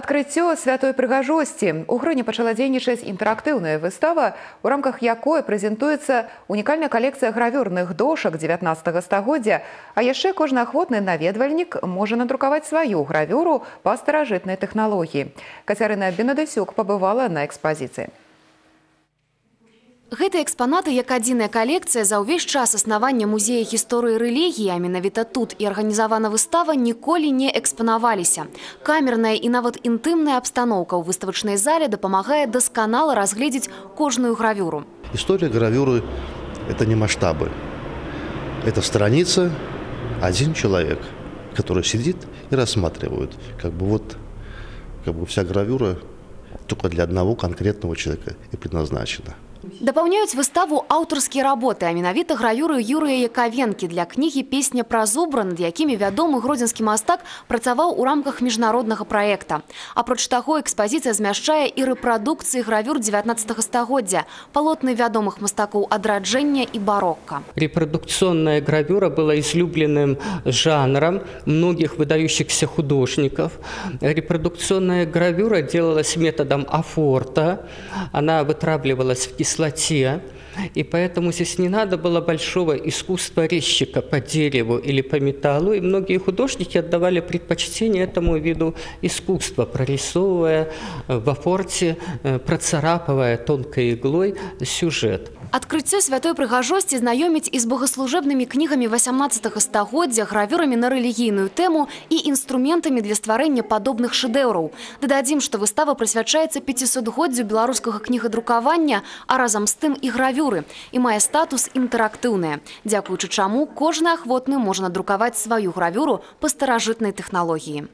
Адкрыццё святой прыгажосці. У гроні пачала дзейнічаць інтэрактыўная выстава, у рамках якой прэзентуецца унікальная калекцыя гравюрных дошак 19 стагоддзя, а яшчэ кожны ахвотны наведвальнік можа надрукаваць сваю гравюру па старажытнай тэхналогіі. Кацярына Бенадысюк пабывала на экспазіцыі. Гэта экспанаты як адзіная калекцыя за ўвесь час існавання музея гісторыі рэлігіі, а менавіта тут і арганізавана выстава ніколі не экспанаваліся. Камерная і нават інтымная абстаноўка ў выставачнай зале дапамагае дасканала разгледзець кожную гравюру. История гравюры – это не масштабы. Это страница, один человек, который сидит и рассматривает. Как бы вот как бы вся гравюра только для одного конкретного человека и предназначена. Дапаўняюць выставу аўтарскія работы, а менавіта гравюры Юрыя Якавенкі для кнігі песня пра зубра, над якімі вядомы гродзенскі мастак працаваў у рамках міжнароднага праекта. Апроч таго, экспазіцыя змяшчае і рэпрадукцыі гравюр 19 стагоддзя, палотны вядомых мастакоў адраджэння і барокка. Репродукционная гравюра была излюбленным жанром многих выдающихся художников. Репродукционная гравюра делалась методом афорта, она вытравливалась в кислоте, и поэтому здесь не надо было большого искусства резчика по дереву или по металлу, и многие художники отдавали предпочтение этому виду искусства, прорисовывая в афорте, э, процарапывая тонкой иглой сюжет. Адкрыццё святой прыгажосці знаёміць і з богаслужэбнымі кнігамі 18 стагоддзя, гравюрамі на рэлігійную тэму і інструментамі для стварэння падобных шэдэўраў. Дададзім, што выстава прысвячаецца 500годдзю беларускага кнігадрукавання, а разам з тым і гравюры і мае статус інтэрактыўная. Дзякуючы чаму кожны ахвотны можа надрукаваць сваю гравюру па старажытнай тэхналогіі.